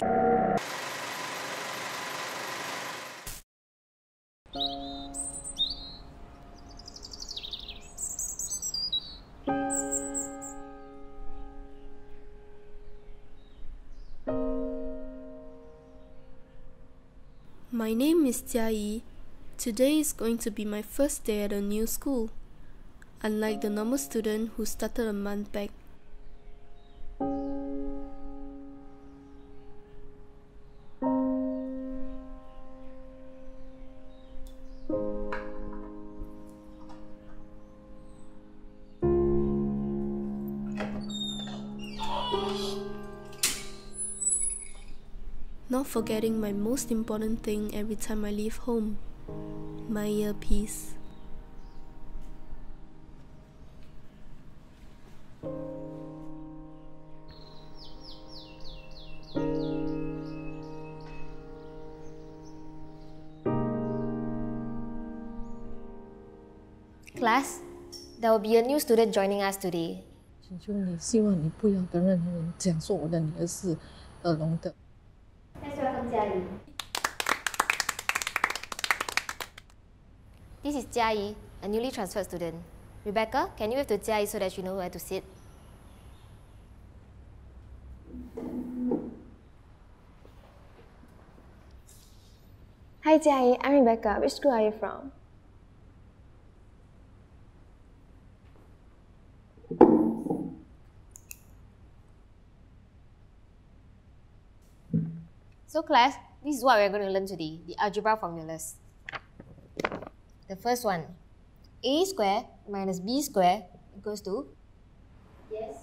My name is Jia Yi. Today is going to be my first day at a new school. Unlike the normal student who started a month back, not forgetting my most important thing every time I leave home my earpiece. Class, there will be a new student joining us today. 请求你，希望你不要跟任何人讲说我的女儿是耳聋的。Let's welcome Jia Yi. This is Jia Yi, a newly transferred student. Rebecca, can you wave to Jia Yi so that she knows where to sit? Hi Jai, I'm Rebecca. Which school are you from? So class, this is what we're going to learn today, the algebra formulas. The first one, a square minus b square equals to? Yes.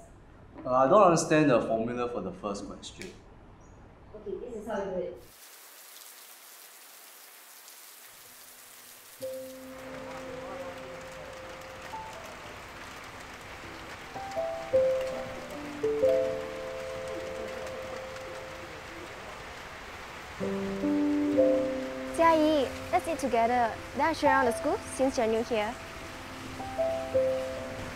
Uh, I don't understand the formula for the first question. Okay, this is how we do it. Jia together. Then I'll show around the school since you're new here.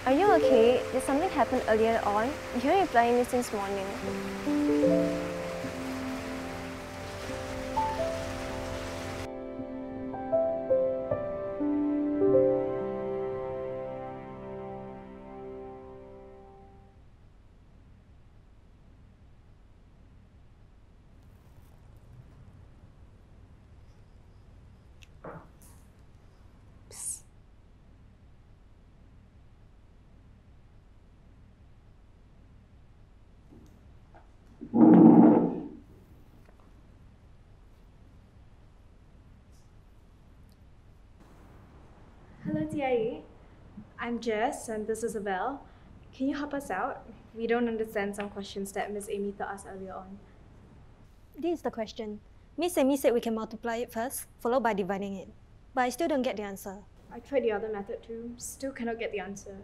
Are you okay? Did something happen earlier on? You haven't replying me since morning. Hello, TIE. I'm Jess and this is Abele. Can you help us out? We don't understand some questions that Miss Amy taught us earlier on. This is the question. Miss Amy said we can multiply it first, followed by dividing it. But I still don't get the answer. I tried the other method too, still cannot get the answer.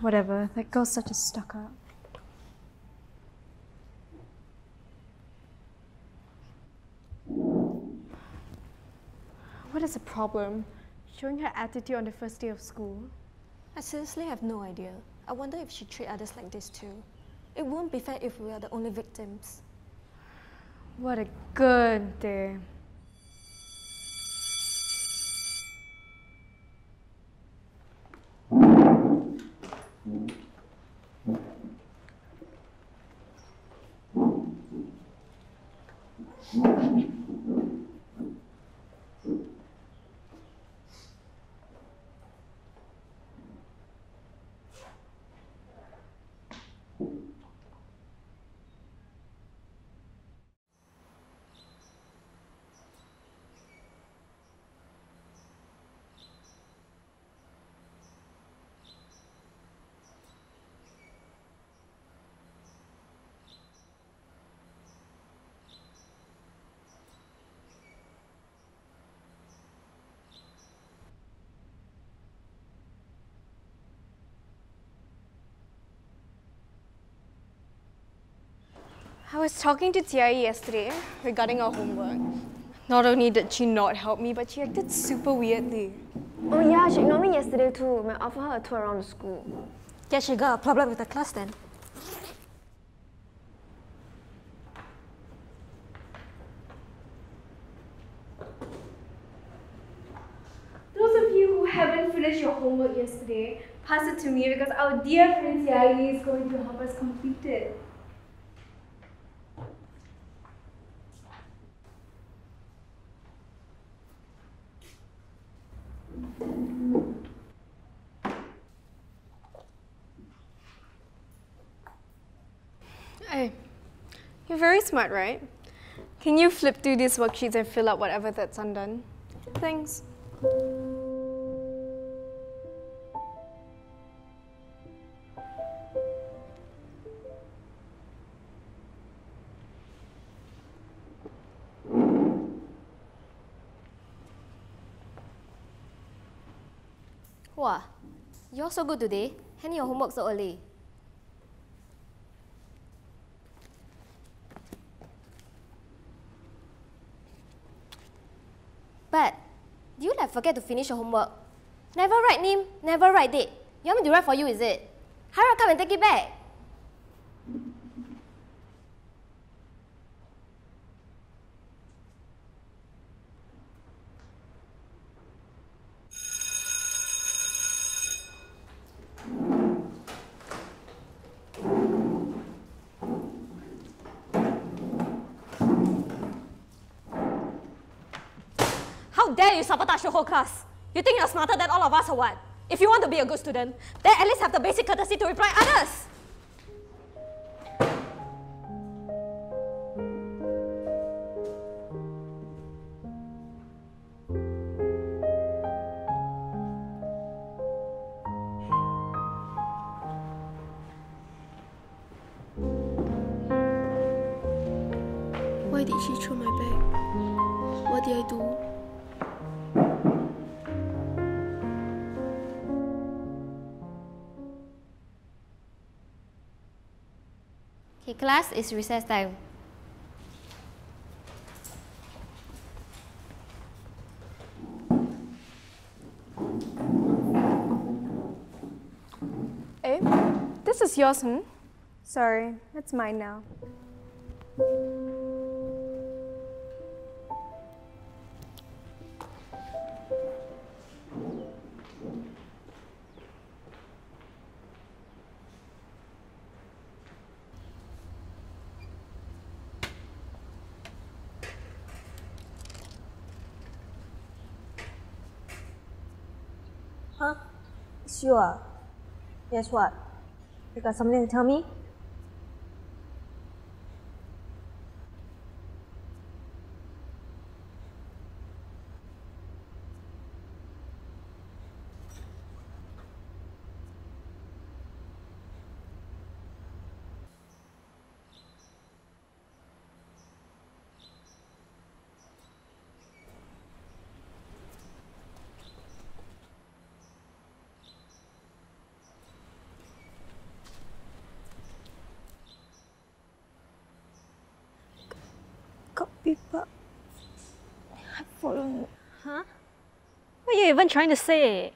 Whatever, that girl's such a stuck up. What is the problem? Showing her attitude on the first day of school? I seriously have no idea. I wonder if she treat others like this too. It won't be fair if we are the only victims. What a good day. I was talking to Thierry yesterday regarding our homework. Not only did she not help me, but she acted super weirdly. Oh yeah, she ignored me yesterday too when I offered her a tour around the school. Guess she got a problem with the class then. Those of you who haven't finished your homework yesterday, pass it to me because our dear friend Yai is going to help us complete it. Hey, you're very smart, right? Can you flip through these worksheets and fill out whatever that's undone? Thanks. Wow, you're so good today. Hand your homework so early. But, do you like forget to finish your homework? Never write name, never write date. You want me to write for you, is it? Hurry up, come and take it back. How dare you sabotage your whole class? You think you're smarter than all of us or what? If you want to be a good student, then at least have the basic courtesy to reply others. Okay, class is recess time. Eh? This is yours, hmm? Sorry, it's mine now. Ah? Guess what? You got something to tell me? Got people. I've fallen. Huh? What are you even trying to say?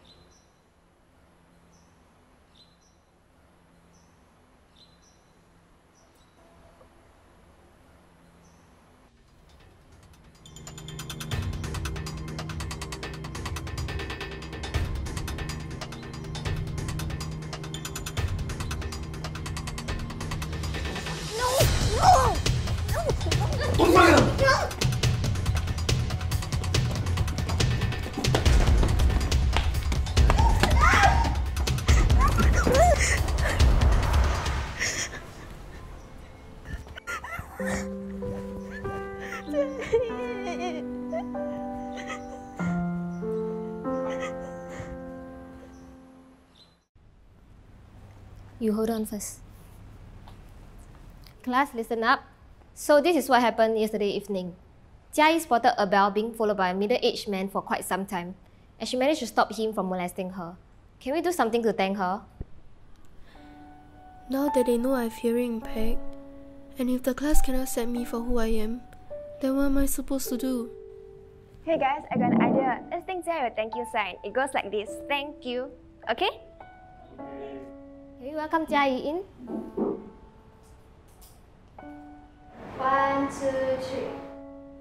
You hold on first. Class, listen up. So this is what happened yesterday evening. Jia spotted Abele being followed by a middle-aged man for quite some time, and she managed to stop him from molesting her. Can we do something to thank her? Now that they know I have hearing impact, and if the class cannot accept me for who I am, then what am I supposed to do? Hey guys, I got an idea. Let's think Jia a thank you sign. It goes like this. Thank you. Okay? You welcome, Jia in? One, two, three.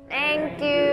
Thank you.